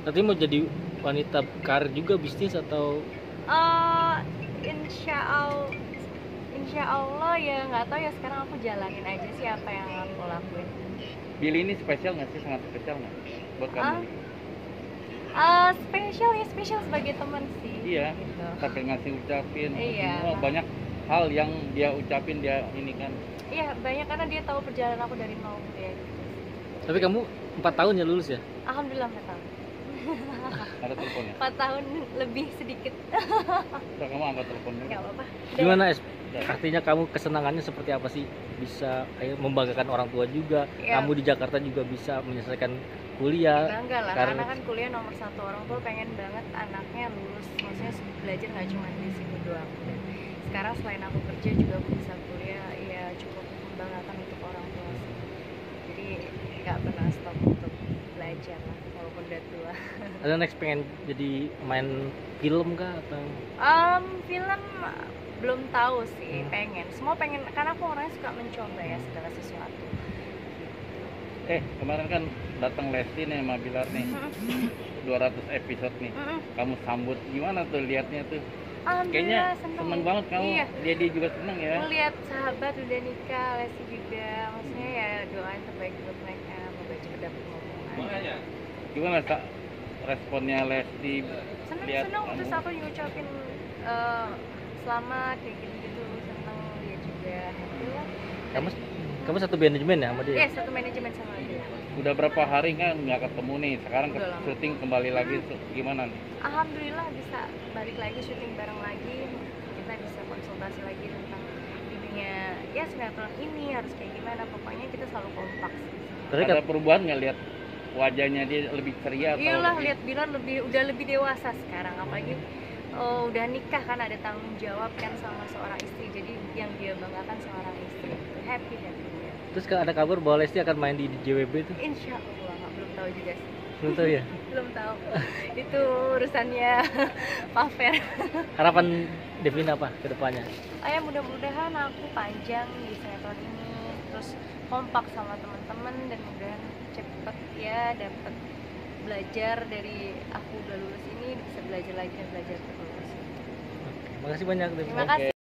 Berarti mau jadi wanita karir juga bisnis atau Eh, insya Allah insya Allah ya nggak tahu ya sekarang aku jalanin aja sih apa yang aku lakuin Billy ini spesial nggak sih sangat spesial nggak buat kamu Ah. Eh, spesial ya spesial sebagai teman sih Iya. gitu. sampai ngasih ucapin Iya. semua banyak hal yang dia ucapin dia ini kan iya banyak karena dia tahu perjalanan aku dari nol ya tapi kamu empat tahun ya lulus ya? alhamdulillah empat tahun ada teleponnya? Empat tahun lebih sedikit. Coba kamu angkat teleponnya nggak apa-apa. Gimana es? Artinya kamu kesenangannya seperti apa sih? Bisa kayak membanggakan orang tua juga. Iya. Kamu di Jakarta juga bisa menyelesaikan kuliah. bangga lah. Karena- karena kan kuliah nomor satu. Orang tua pengen banget anaknya lulus. Maksudnya belajar nggak cuma di sini doang. Dan sekarang selain aku kerja juga aku bisa kuliah. Ya cukup membanggakan untuk orang tua sih. Jadi nggak pernah stop belajar lah walaupun udah tua. Ada next pengen jadi main film kah atau? Um, film belum tahu sih Hmm. pengen. Semua pengen karena aku orangnya suka mencoba ya segala sesuatu. Eh kemarin kan datang Lesti nih sama Bilar nih. 200 episode nih. Mm-mm. kamu sambut gimana tuh liatnya tuh? Kayaknya seneng. seneng banget kamu. Iya. Dia dia juga seneng ya. Melihat sahabat udah nikah Lesti juga. Maksudnya ya doain terbaik buat mereka semoga cepet dapet ngomongan gimana Kak? Responnya Lesti seneng Lihat seneng. kamu. terus aku ngucapin eh, selamat kayak gitu gitu seneng dia juga. Happy lah kamu kamu satu manajemen ya sama dia? ya satu manajemen sama dia. Udah berapa hari kan nggak ketemu nih? Sekarang ke Udah syuting kembali lagi su- gimana nih? Alhamdulillah bisa balik lagi syuting bareng lagi. Kita bisa konsultasi lagi tentang dunia ya sinetron ini harus kayak gimana. Pokoknya kita selalu kompak. Sih ada perubahan nggak lihat wajahnya dia lebih ceria atau Iyalah lebih- lihat Bilar lebih udah lebih dewasa sekarang. Apalagi oh, udah nikah kan ada tanggung jawab kan sama seorang istri. Jadi yang dia banggakan seorang istri. Happy happy. Ya. terus ada kabar bahwa Lesti akan main di JWB itu? Insya Allah nggak belum tahu juga sih. Belum tahu ya? Belum tahu. Itu urusannya Pak Fer harapan Devina apa ke depannya? Oh ya mudah-mudahan aku panjang di sinetron ini. Terus kompak sama teman-teman dan mudahan cepet ya dapat belajar dari aku udah lulus ini bisa belajar lagi dan belajar terus. Makasih banyak Devina terima kasih